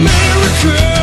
America.